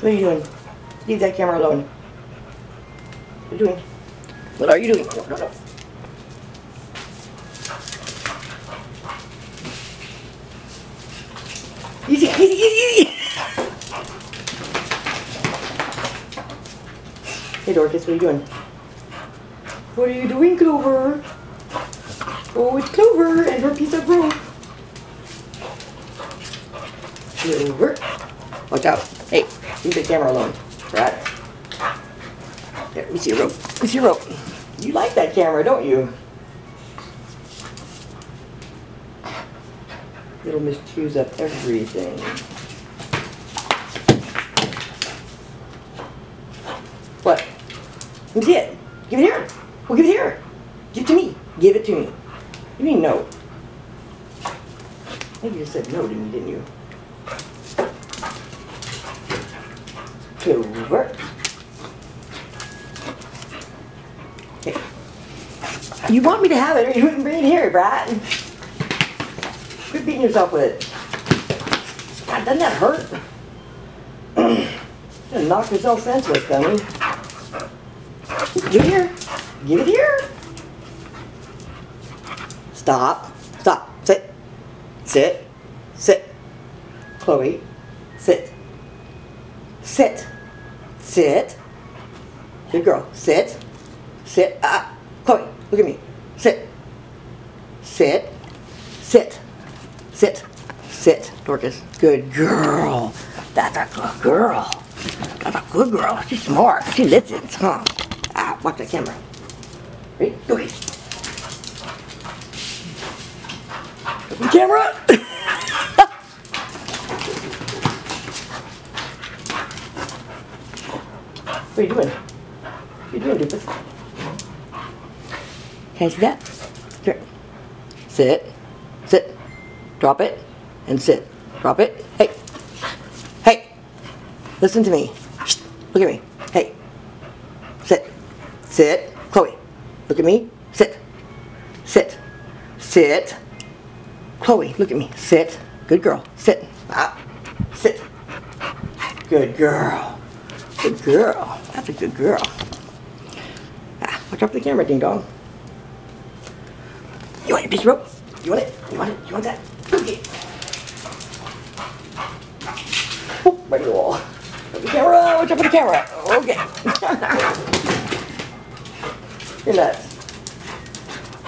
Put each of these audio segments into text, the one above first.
What are you doing? Leave that camera alone. What are you doing? What are you doing? No, no, no. Easy, easy, easy, easy. Hey Dorcas, what are you doing? What are you doing, Clover? Oh, it's Clover and her piece of rope. Clover. Watch out. Hey, leave the camera alone. Right? There, let me see your rope. Let me see your rope. You like that camera, don't you? Little Miss chews up everything. What? Let me see it. Give it here. Well, give it here. Give it to me. Give it to me. You mean no? I think you just said no to me, didn't you? You want me to have it or you wouldn't bring it here, Brat. Quit beating yourself with it. God, doesn't that hurt? Gonna knock yourself senseless, dummy. Give it here. Give it here. Stop. Stop. Sit. Sit. Sit. Chloe. Sit. Sit. Sit. Good girl. Sit. Sit. Ah. Chloe, look at me. Sit. Sit. Sit. Sit. Sit. Dorcas. Good girl. That's a good girl. That's a good girl. She's smart. She listens, huh? Ah, watch the camera. Ready? Go ahead. Camera. what are you doing? What are you doing, Doofus? Can I see that? Here. Sit. Sit. Drop it. And sit. Drop it. Hey. Hey. Listen to me. Look at me. Hey. Sit. Sit. Chloe. Look at me. Sit. Sit. Sit. Chloe, look at me. Sit. Good girl. Sit. Ah. Sit. Good girl. Good girl. That's a good girl. Ah, watch out for the camera, ding dong. You want your of rope? You want it? You want it? You want that? Okay. Oh, right the wall. Watch the camera. Watch out for the camera. Okay. You're nuts.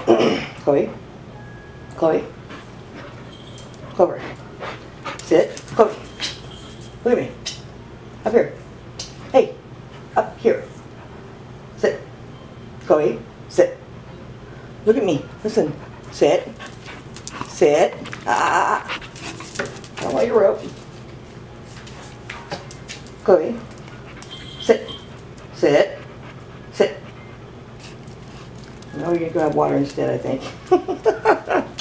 Chloe. Chloe. Clover. Sit. Chloe. Look at me. Up here. Hey. Up here. Sit. Chloe. Sit. Look at me. Listen. Sit. Sit. Ah. Don't let your rope. Chloe. Sit. Sit. Sit. No, you're gonna go have water instead, I think.